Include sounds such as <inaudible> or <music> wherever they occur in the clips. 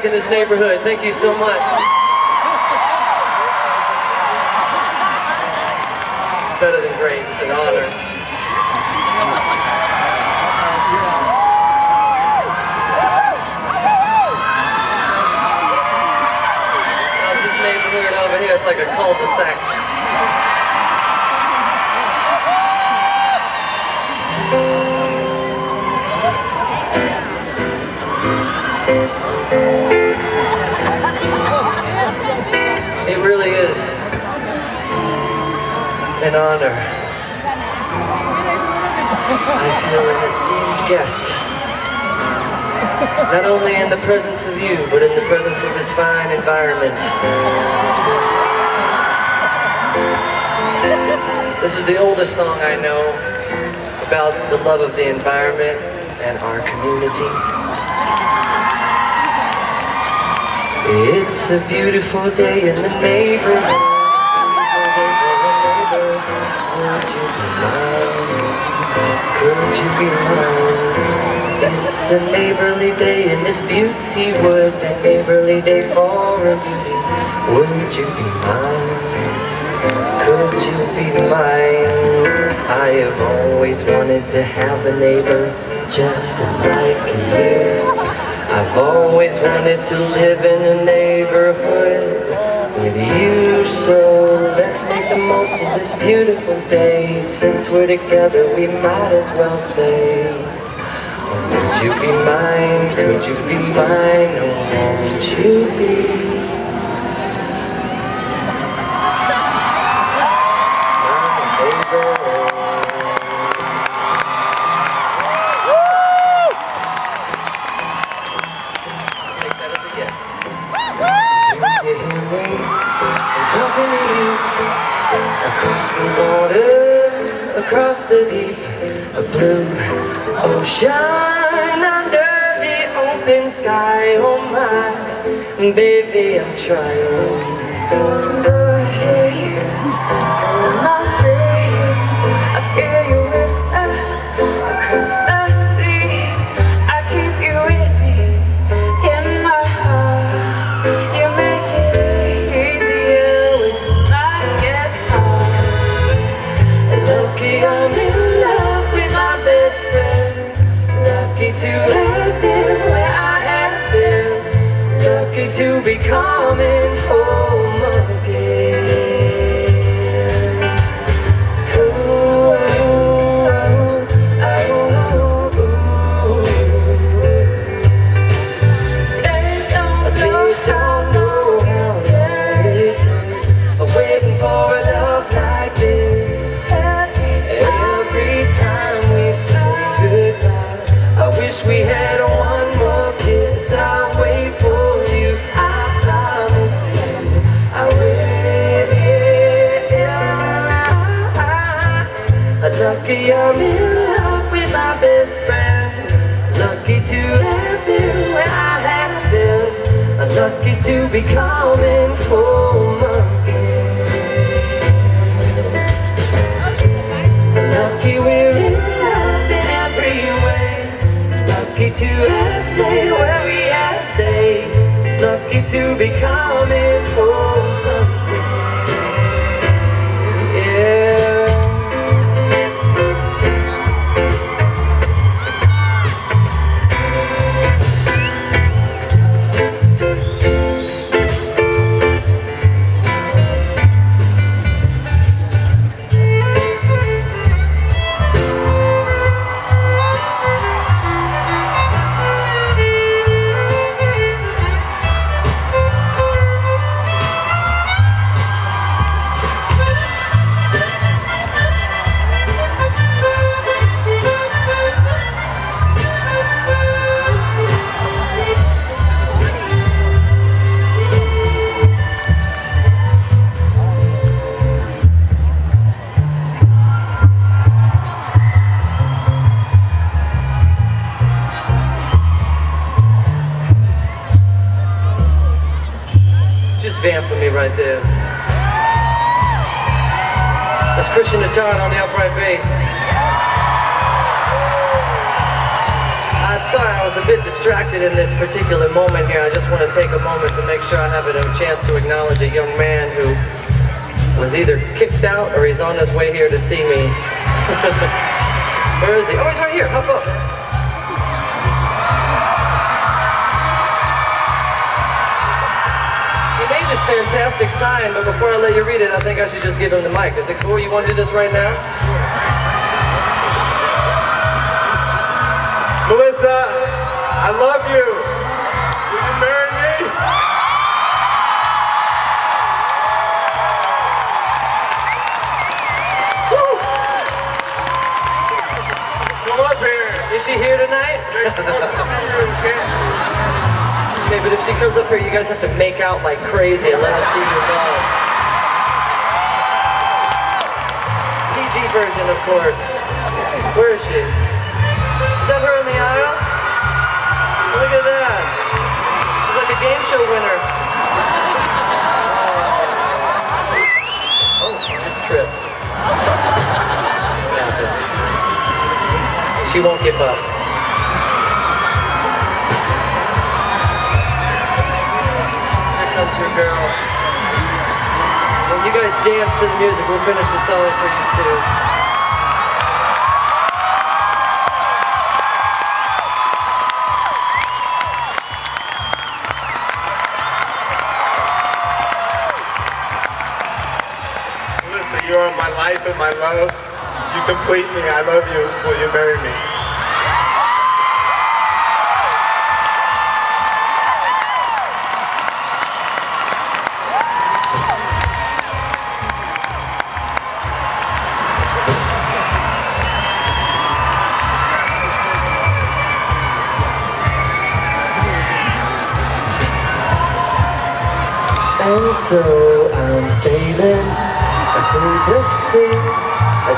back in this neighborhood. Thank you so much. It's better than great. It's an honor. This neighborhood over here? It's like a cul-de-sac. An honor. I feel an esteemed guest. Not only in the presence of you, but in the presence of this fine environment. This is the oldest song I know about the love of the environment and our community. It's a beautiful day in the neighborhood. Would you be mine? Could you be mine? It's a neighborly day in this beauty wood, that neighborly day for a beauty. Would you be mine? Could you be mine? I have always wanted to have a neighbor just like you. I've always wanted to live in a neighborhood with you. So let's make the most of this beautiful day. Since we're together, we might as well say, Would you be mine? Could you be mine? Oh, won't you be? Across the water, across the deep blue ocean, under the open sky. Oh my, baby, I'm trying. Lucky I'm in love with my best friend. Lucky to have been where I have been. Lucky to be coming home again. Lucky we're in love in every way. Lucky to have stayed where we have stayed. Lucky to be coming home someday. Vamp for me right there. That's Christian Natan on the upright bass. I'm sorry, I was a bit distracted in this particular moment here. I just want to take a moment to make sure I have a chance to acknowledge a young man who was either kicked out or he's on his way here to see me. <laughs> Where is he? Oh, he's right here. Hop up. This fantastic sign, but before I let you read it, I think I should just give him the mic. Is it cool? You want to do this right now? Melissa, I love you. Will you marry me? Woo. Come up here. Is she here tonight? Okay, but if she comes up here, you guys have to make out like crazy and let us see you go. PG version, of course. Where is she? Is that her in the aisle? Look at that. She's like a game show winner. Oh, she just tripped. She won't give up. You guys dance to the music, we'll finish the song for you too. Melissa, you are my life and my love. You complete me. I love you. Will you marry me? And so I'm sailing through the sea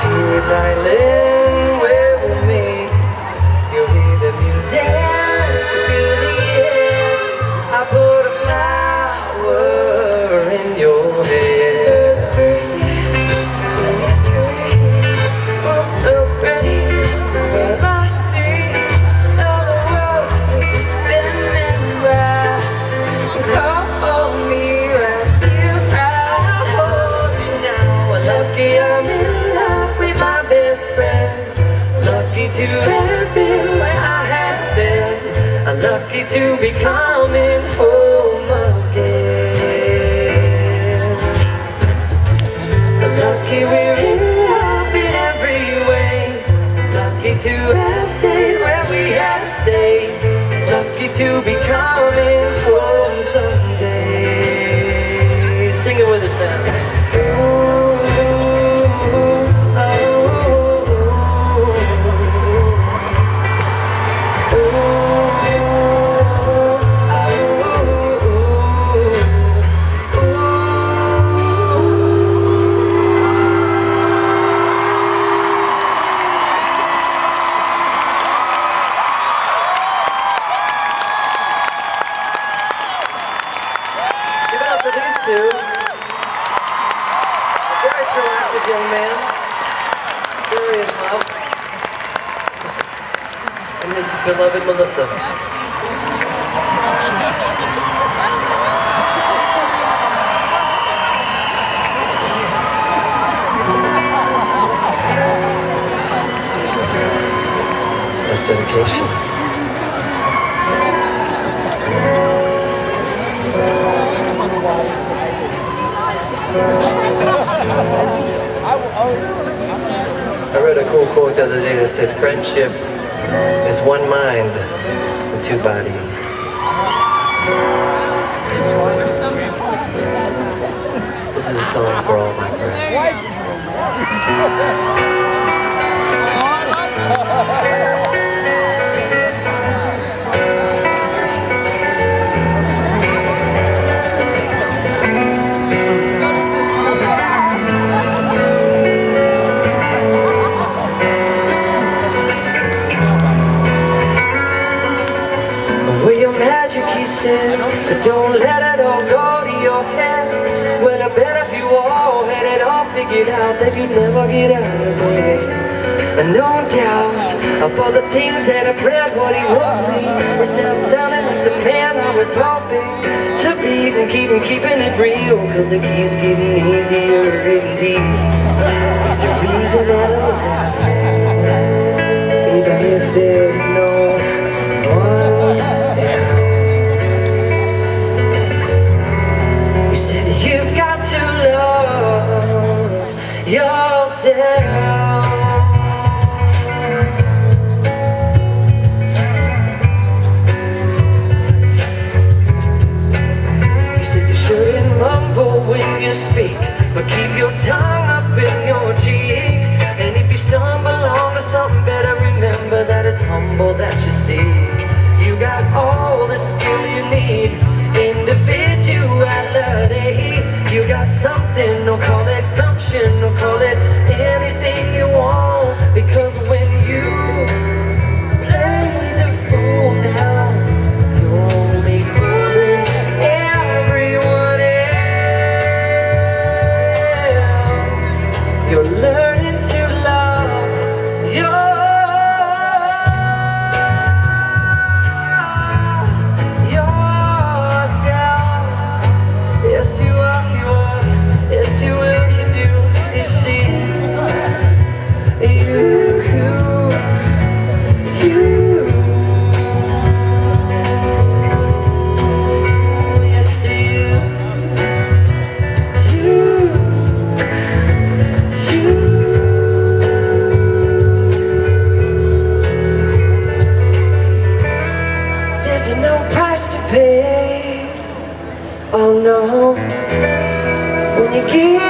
to an island beloved Melissa. That's dedication. I read a cool quote the other day that said, friendship is one mind and two bodies. This is a song for all my friends. <laughs> that you'd never get out of bed. And no doubt of all the things that I've read, what he wrote me is now sounding like the man I was hoping to be. And keep keeping it real, cause it keeps getting easier indeed. He's the reason that I'm laughing, even if there's no speak, but keep your tongue up in your cheek. And if you stumble onto something better, remember that it's humble that you seek. You got all the skill you need, individuality. You got something, don't call it gumption, don't call it You.